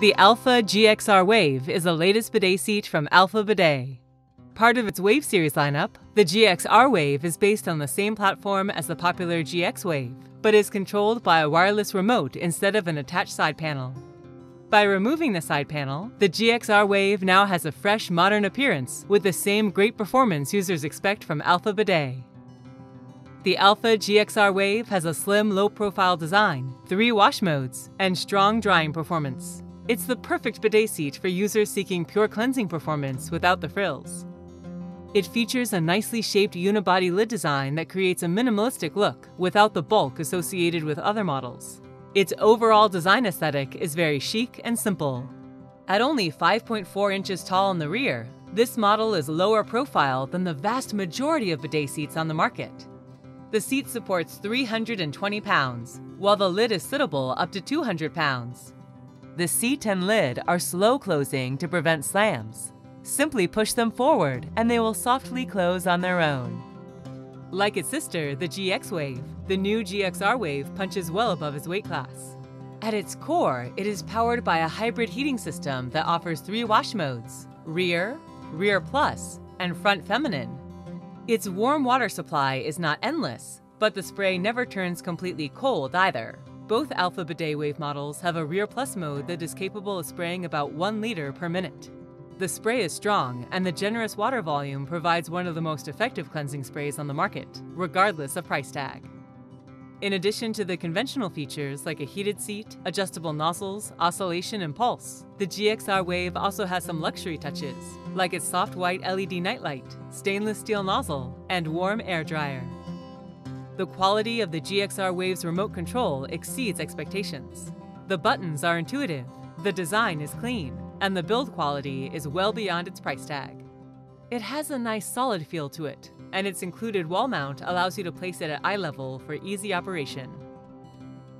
The Alpha GXR Wave is the latest bidet seat from Alpha Bidet. Part of its Wave series lineup, the GXR Wave is based on the same platform as the popular GX Wave, but is controlled by a wireless remote instead of an attached side panel. By removing the side panel, the GXR Wave now has a fresh, modern appearance with the same great performance users expect from Alpha Bidet. The Alpha GXR Wave has a slim, low-profile design, three wash modes, and strong drying performance. It's the perfect bidet seat for users seeking pure cleansing performance without the frills. It features a nicely shaped unibody lid design that creates a minimalistic look without the bulk associated with other models. Its overall design aesthetic is very chic and simple. At only 5.4 inches tall in the rear, this model is lower profile than the vast majority of bidet seats on the market. The seat supports 320 pounds, while the lid is sittable up to 200 pounds. The seat and lid are slow closing to prevent slams. Simply push them forward and they will softly close on their own. Like its sister, the GX Wave, the new GXR Wave punches well above its weight class. At its core, it is powered by a hybrid heating system that offers three wash modes, rear, rear plus, and front feminine. Its warm water supply is not endless, but the spray never turns completely cold either. Both Alpha Bidet Wave models have a Rear Plus mode that is capable of spraying about 1 liter per minute. The spray is strong, and the generous water volume provides one of the most effective cleansing sprays on the market, regardless of price tag. In addition to the conventional features like a heated seat, adjustable nozzles, oscillation, and pulse, the GXR Wave also has some luxury touches, like its soft white LED nightlight, stainless steel nozzle, and warm air dryer. The quality of the GXR Wave's remote control exceeds expectations. The buttons are intuitive, the design is clean, and the build quality is well beyond its price tag. It has a nice solid feel to it, and its included wall mount allows you to place it at eye level for easy operation.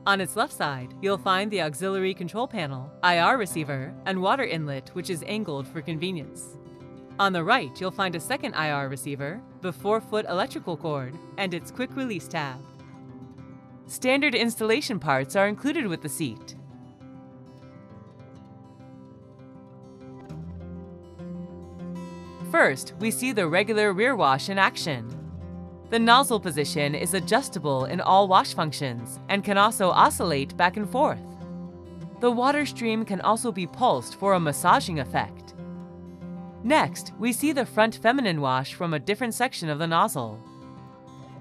On its left side, you'll find the auxiliary control panel, IR receiver, and water inlet which is angled for convenience. On the right, you'll find a second IR receiver, the 4-foot electrical cord, and its quick release tab. Standard installation parts are included with the seat. First, we see the regular rear wash in action. The nozzle position is adjustable in all wash functions and can also oscillate back and forth. The water stream can also be pulsed for a massaging effect. Next, we see the front feminine wash from a different section of the nozzle.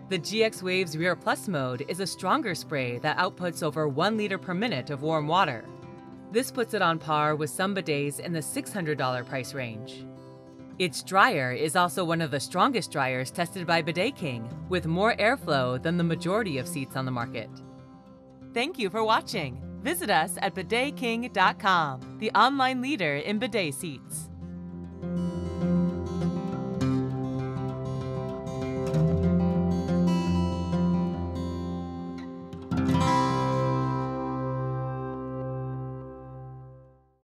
The GX Wave's Rear Plus mode is a stronger spray that outputs over 1 liter per minute of warm water. This puts it on par with some bidets in the $600 price range. Its dryer is also one of the strongest dryers tested by Bidet King, with more airflow than the majority of seats on the market. Thank you for watching. Visit us at bidetking.com, the online leader in bidet seats. Thank you.